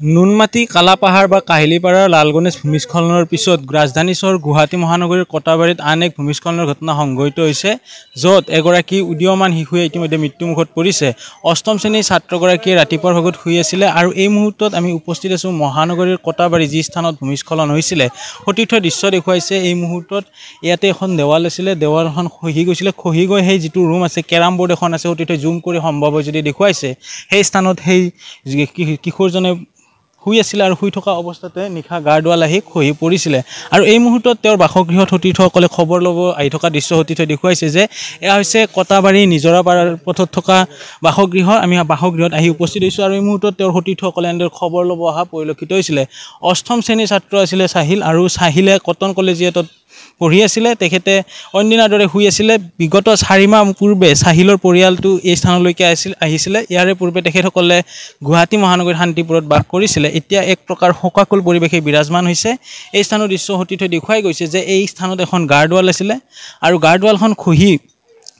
নুনমাটি কালাপাহাৰ বা কাহিলীপাৰাৰ লালগণেশ ভূমিস্খলনৰ পিছত ৰাজধানী চহৰ গুৱাহাটী মহানগৰীৰ কটাবাৰীত আন এক ভূমিস্খলনৰ ঘটনা সংঘটিত হৈছে য'ত এগৰাকী উদীয়মান শিশুৱে ইতিমধ্যে মৃত্যুমুখত পৰিছে। অষ্টম শ্ৰেণীৰ ছাত্ৰগৰাকীয়ে ৰাতিপুৱাৰ ভাগত শুই আছিলে আৰু এই মুহূৰ্তত আমি উপস্থিত আছোঁ মহানগৰীৰ কটাবাৰী যি স্থানত ভূমিস্খলন হৈছিলে। সতীৰ্থ দৃশ্য দেখুৱাইছে এই মুহূৰ্তত ইয়াতে এখন দেৱাল আছিলে দেৱালখন খহি গৈছিলে খহি গৈ সেই যিটো ৰুম আছে কেৰাম বৰ্ড এখন আছে সতীৰ্থই জুম কৰি সম্ভৱ হয় যদি দেখুৱাইছে। সেই স্থানত সেই কিশোৰজনে শুই আছিলে আৰু শুই থকা অৱস্থাতে নিশা গাৰ্ডৱাল আহি খহি পৰিছিলে। আৰু এই মুহূৰ্তত তেওঁৰ বাসগৃহত সতীৰ্থসকলে খবৰ ল'ব আহি থকা দৃশ্য সতীৰ্থই দেখুৱাইছে যে এয়া হৈছে কটাবাৰী নিজৰাপাৰাৰ পথত থকা বাসগৃহ। আমি বাসগৃহত আহি উপস্থিত হৈছোঁ আৰু এই মুহূৰ্তত তেওঁৰ সতীৰ্থসকলে এনেদৰে খবৰ ল'ব অহা পৰিলক্ষিত হৈছিলে। অষ্টম শ্ৰেণীৰ ছাত্ৰ আছিলে চাহিল আৰু চাহিলে কটন কলেজিয়েটত পঢ়ি আছিলে তেখেতে অন্যদিনাৰ দৰে শুই আছিলে। বিগত চাৰিমাহ পূৰ্বে চাহিলৰ পৰিয়ালটো এই স্থানলৈকে আছিল আহিছিলে। ইয়াৰে পূৰ্বে তেখেতসকলে গুৱাহাটী মহানগৰীৰ শান্তিপুৰত বাস কৰিছিলে। এতিয়া এক প্ৰকাৰ শোকাকুল পৰিৱেশে বিৰাজমান হৈছে। এই স্থানৰ দৃশ্য সতীৰ্থই দেখুৱাই গৈছে যে এই স্থানত এখন গাৰ্ডৱাল আছিলে আৰু গাৰ্ডৱালখন খহি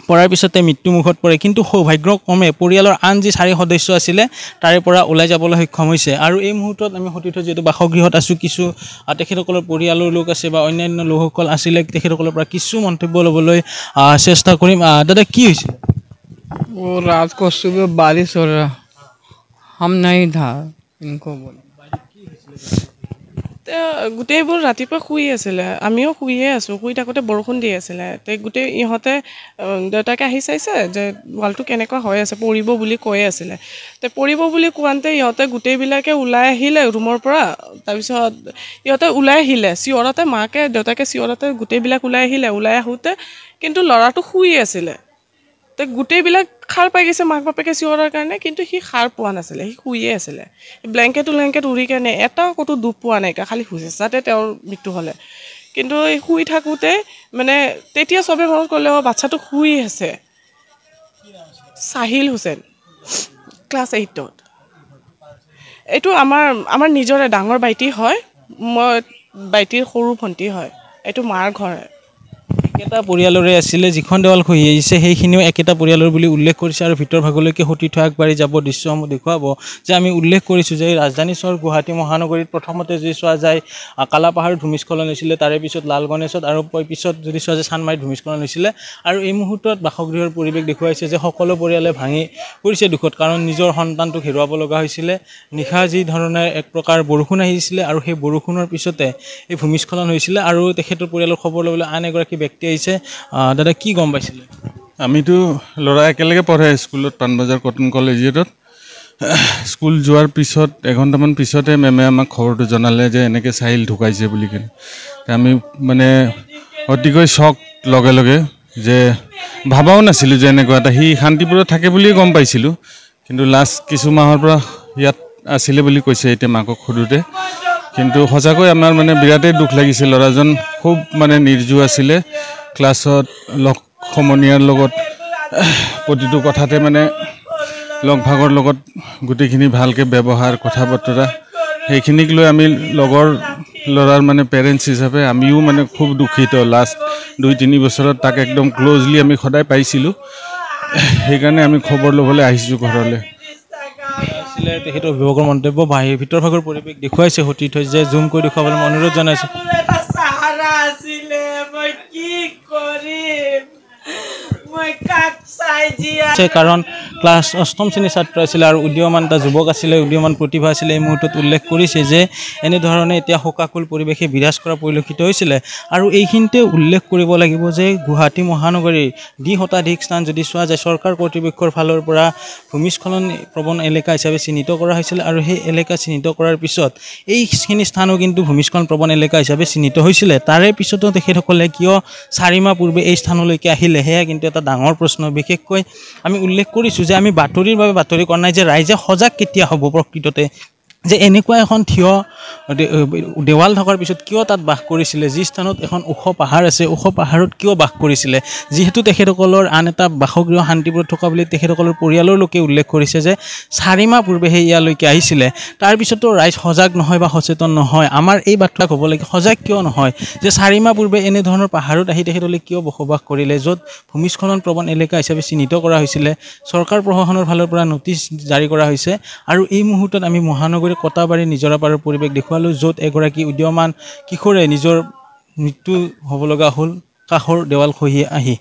পৰাৰ পিছতে মৃত্যুমুখত পৰে কিন্তু সৌভাগ্যক্ৰমে পৰিয়ালৰ আন যি চাৰি সদস্য আছিলে তাৰে পৰা ওলাই যাবলৈ সক্ষম হৈছে আৰু এই মুহূৰ্তত আমি সতীৰ্থ যিহেতু বাসগৃহত আছোঁ কিছু আহ, তেখেতসকলৰ পৰিয়ালৰ লোক আছে বা অন্যান্য লোকসকল আছিলে তেখেতসকলৰ পৰা কিছু মন্তব্য ল'বলৈ আহ, চেষ্টা কৰিম আহ, দাদা কি হৈছিলে वो रात को सुबह बारिश हो रहा हम नहीं था इनको बोला তে গোটেইবোৰ ৰাতিপুৱা শুই আছিলে। আমিও শুইয়ে আছোঁ শুই থাকোঁতে বৰষুণ দি আছিলে। তে গোটেই ইহঁতে দেউতাকে আহি চাইছে যে ৱালটো কেনেকুৱা হৈ আছে পৰিব বুলি কৈ আছিলে। তে পৰিব বুলি কোৱাতে ইহঁতে গোটেইবিলাকে ওলাই আহিলে ৰুমৰ পৰা। তাৰপিছত ইহঁতে ওলাই আহিলে চিঞৰতে মাকে দেউতাকে চিঞৰতে গোটেইবিলাক ওলাই আহিলে। ওলাই আহোঁতে কিন্তু ল'ৰাটো শুই আছিলে। তে গোটেইবিলাক সাৰ পাই গৈছে মাক বাপেকে চিঞৰাৰ কাৰণে কিন্তু সি সাৰ পোৱা নাছিলে সি শুইয়ে আছিলে। ব্লেংকেট ব্লেংকেট উৰি কেনে এটাও ক'তো দুখ পোৱা নাইকিয়া খালি হুচেচাতে তেওঁৰ মৃত্যু হ'লে। কিন্তু এই শুই থাকোঁতে মানে তেতিয়া চবে মনত ক'লে অঁ বাচ্ছাটো শুই আছে। চাহিল হুছেইন ক্লাছ এইটত। এইটো আমাৰ আমাৰ নিজৰে ডাঙৰ বাইটি হয় মই বাইটিৰ সৰু ভণ্টি হয়। এইটো মাৰ ঘৰ। হয় একেটা পৰিয়ালৰে আছিলে যিখন দেৱাল খহি আহিছে সেইখিনিও একেটা পৰিয়ালৰ বুলি উল্লেখ কৰিছে আৰু ভিতৰ ভাগলৈকে সতীৰ্থ আগবাঢ়ি যাব দৃশ্যসমূহ দেখুৱাব যে আমি উল্লেখ কৰিছোঁ যে ৰাজধানী চহৰ গুৱাহাটী মহানগৰীত প্ৰথমতে যদি চোৱা যায় আহ, কালাপাহাৰত ভূমিস্খলন হৈছিলে তাৰে পিছত লাল গণেশত আৰু পিছত যদি চোৱা যায় চানমাৰীত ভূমিস্খলন হৈছিলে। আৰু এই মুহূৰ্তত বাসগৃহৰ পৰিৱেশ দেখুৱাইছে যে সকলো পৰিয়ালে ভাঙি পৰিছে দুখত কাৰণ নিজৰ সন্তানটোক হেৰুৱাব লগা হৈছিলে। নিশা যি ধৰণে এক প্ৰকাৰ বৰষুণ আহিছিলে আৰু সেই বৰষুণৰ পিছতে এই ভূমিস্খলন হৈছিলে। আৰু তেখেতৰ পৰিয়ালৰ খবৰ ল'বলৈ আন এগৰাকী ব্যক্তি আহিছে আহ, দাদা কি গম পাইছিলে? আমিতো ল'ৰা একেলগে পঢ়ে স্কুলত পাণবজাৰ কটন কলেজিয়েটত। স্কুল যোৱাৰ পিছত এঘণ্টামান পিছতে মেমে আমাক খবৰটো জনালে যে এনেকৈ চাহিল ঢুকাইছে বুলি কিনে। আমি মানে অতিকৈ চক লগে লগে যে ভাবাও নাছিলোঁ যে এনেকুৱা এটা সি শান্তিপুৰত থাকে বুলিয়ে গম পাইছিলোঁ। কিন্তু লাষ্ট কিছু মাহৰ পৰা ইয়াত আছিলে বুলি কৈছে এতিয়া মাকক সোধোতে। কিন্তু সঁচাকৈ আমাৰ মানে বিৰাটেই দুখ লাগিছে ল'ৰাজন খুব মানে নিৰ্জু আছিলে। ক্লাছত লগ সমনীয়াৰ লগত প্ৰতিটো কথাতে মানে লগ ভাগৰ লগত গোটেইখিনি ভালকৈ ব্যৱহাৰ কথা বতৰা সেইখিনিক লৈ আমি লগৰ ল'ৰাৰ মানে পেৰেণ্টছ হিচাপে আমিও মানে খুব দুখিত। লাষ্ট দুই তিনি বছৰত তাক একদম ক্ল'জলি আমি সদায় পাইছিলোঁ। সেইকাৰণে আমি খবৰ ল'বলৈ আহিছোঁ ঘৰলৈ। আছিলে তেখেতৰ অভিভাৱকৰ মন্তব্য বাহিৰ ভিতৰ ভাগৰ পৰিৱেশ দেখুৱাইছে সতীৰ্থই যে জুম কৰি দেখুৱাবলৈ মই অনুৰোধ জনাইছোঁ। কি কৰিম মই কাক চাই জীয়া আছে কাৰণ ক্লাছ অষ্টম শ্ৰেণীৰ ছাত্ৰ আছিলে আৰু উদীয়মান এটা যুৱক আছিলে উদীয়মান প্ৰতিভা আছিলে এই মুহূৰ্তত উল্লেখ কৰিছে যে এনেধৰণে এতিয়া শোকাকুল পৰিৱেশে বিৰাজ কৰা পৰিলক্ষিত হৈছিলে। আৰু এইখিনিতে উল্লেখ কৰিব লাগিব যে গুৱাহাটী মহানগৰীৰ দ্বি শতাধিক স্থান যদি চোৱা যায় চৰকাৰ কৰ্তৃপক্ষৰ ফালৰ পৰা ভূমিস্খলন প্ৰৱণ এলেকা হিচাপে চিহ্নিত কৰা হৈছিলে আৰু সেই এলেকা চিহ্নিত কৰাৰ পিছত এইখিনি স্থানো কিন্তু ভূমিস্খলন প্ৰৱণ এলেকা হিচাপে চিহ্নিত হৈছিলে। তাৰে পিছতো তেখেতসকলে কিয় চাৰি মাহ পূৰ্বে এই স্থানলৈকে আহিলে? সেয়া কিন্তু এটা ডাঙৰ প্ৰশ্ন। বিশেষকৈ আমি উল্লেখ কৰিছোঁ যে আমি বাতৰিৰ বাবে বাতৰি কৰা নাই যে ৰাইজে সজাগ কেতিয়া হ'ব প্ৰকৃততে। যে এনেকুৱা এখন থিয় দেৱাল থকাৰ পিছত কিয় তাত বাস কৰিছিলে? যি স্থানত এখন ওখ পাহাৰ আছে ওখ পাহাৰত কিয় বাস কৰিছিলে? যিহেতু তেখেতসকলৰ আন এটা বাসগৃহ শান্তিপুৰত থকা বুলি তেখেতসকলৰ পৰিয়ালৰ লোকে উল্লেখ কৰিছে যে চাৰি মাহ পূৰ্বেহে ইয়ালৈকে আহিছিলে। তাৰপিছতো ৰাইজ সজাগ নহয় বা সচেতন নহয়। আমাৰ এই বাৰ্তা হ'ব লাগে সজাগ কিয় নহয়? যে চাৰি মাহ পূৰ্বে এনেধৰণৰ পাহাৰত আহি তেখেতসকলে কিয় বসবাস কৰিলে? য'ত ভূমিস্খলন প্ৰৱণ এলেকা হিচাপে চিহ্নিত কৰা হৈছিলে। চৰকাৰ প্ৰশাসনৰ ফালৰ পৰা ন'টিচ জাৰি কৰা হৈছে। আৰু এই মুহূৰ্তত আমি মহানগৰী কটাবাৰী নিজৰা পাৰৰ পৰিৱেশ দেখুৱালোঁ য'ত এগৰাকী উদীয়মান কিশোৰে নিজৰ মৃত্যু হ'ব লগা হ'ল। কাষৰ দেৱাল খহি আহি